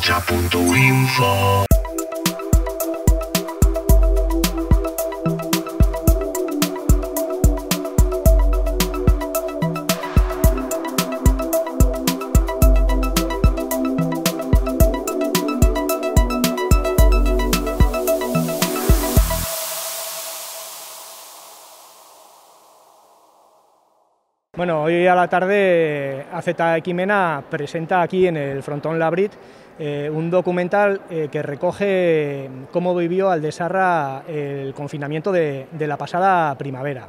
radiopocha.info Bueno, hoy a la tarde AZ Equimena presenta aquí en el Frontón Labrit eh, un documental eh, que recoge cómo vivió Aldesarra el confinamiento de la pasada primavera.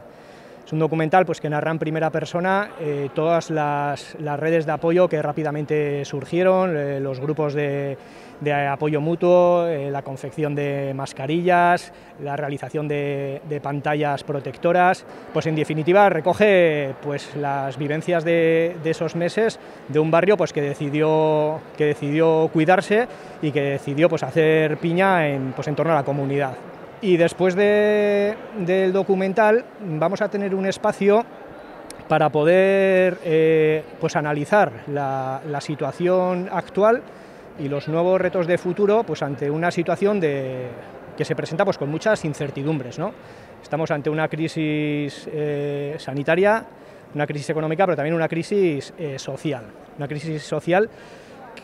Es un documental pues, que narra en primera persona eh, todas las, redes de apoyo que rápidamente surgieron, eh, los grupos de, apoyo mutuo, eh, la confección de mascarillas, la realización de, de, pantallas protectoras. Pues en definitiva recoge pues, las vivencias de, de, esos meses de un barrio pues, que, decidió, que decidió cuidarse y que decidió pues, hacer piña en, pues, en torno a la comunidad. Y después de, del documental vamos a tener un espacio para poder eh, pues analizar la, la, situación actual y los nuevos retos de futuro pues ante una situación de, que se presenta pues con muchas incertidumbres. ¿no? Estamos ante una crisis eh, sanitaria, una crisis económica, pero también una crisis eh, social. Una crisis social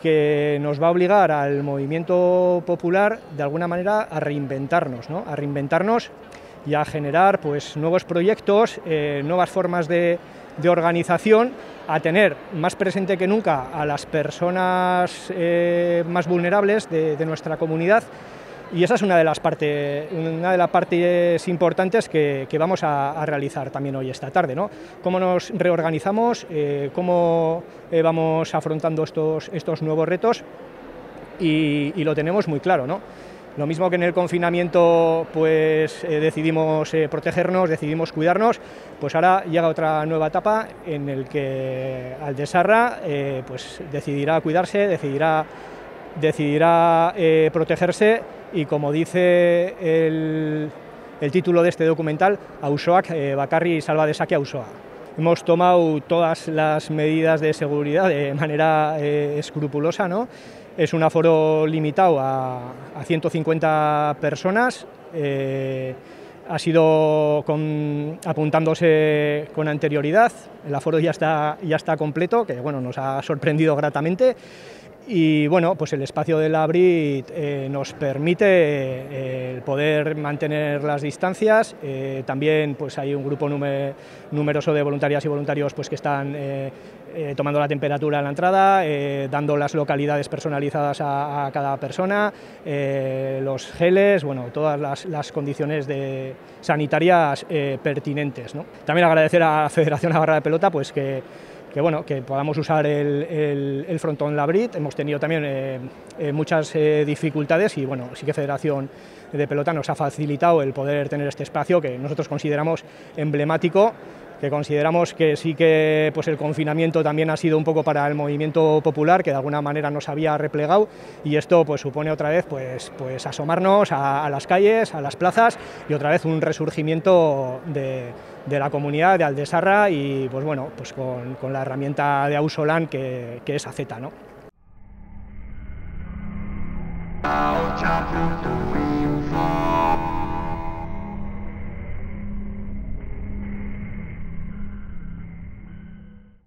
que nos va a obligar al movimiento popular de alguna manera a reinventarnos, ¿no? a reinventarnos y a generar pues, nuevos proyectos, eh, nuevas formas de, organización, a tener más presente que nunca a las personas eh, más vulnerables de nuestra comunidad y esa es una de las, parte, una de las partes importantes que, que vamos a, realizar también hoy esta tarde. ¿no? Cómo nos reorganizamos, eh, cómo eh, vamos afrontando estos, estos nuevos retos y, y, lo tenemos muy claro. ¿no? Lo mismo que en el confinamiento pues, eh, decidimos protegernos, decidimos cuidarnos, pues ahora llega otra nueva etapa en el que Aldesarra pues, decidirá cuidarse, decidirá, decidirá protegerse y como dice el, el título de este documental, Ausoak, eh, Bacarri salva de saque Ausoa. Hemos tomado todas las medidas de seguridad de manera eh, escrupulosa, ¿no? Es un aforo limitado a, a 150 personas, eh, ha sido con, apuntándose con anterioridad, el aforo ya está, ya está completo, que bueno, nos ha sorprendido gratamente y bueno, pues el espacio de la eh, nos permite eh, poder mantener las distancias, eh, también pues hay un grupo nume numeroso de voluntarias y voluntarios pues que están tomando la temperatura en la entrada, dando las localidades personalizadas a, cada persona, los geles, bueno, todas las, las condiciones de sanitarias pertinentes. ¿no? También agradecer a la Federación Navarra de Pelota pues que que, bueno, que podamos usar el, el, frontón Labrit. Hemos tenido también eh, eh, muchas eh, dificultades y bueno, sí que Federación de Pelota nos ha facilitado el poder tener este espacio que nosotros consideramos emblemático que consideramos que sí que pues el confinamiento también ha sido un poco para el movimiento popular, que de alguna manera nos había replegado, y esto pues supone otra vez pues, pues asomarnos a, las calles, a las plazas, y otra vez un resurgimiento de, de la comunidad de Aldesarra y pues bueno, pues con, con la herramienta de Ausolan que, que es AZ, ¿no?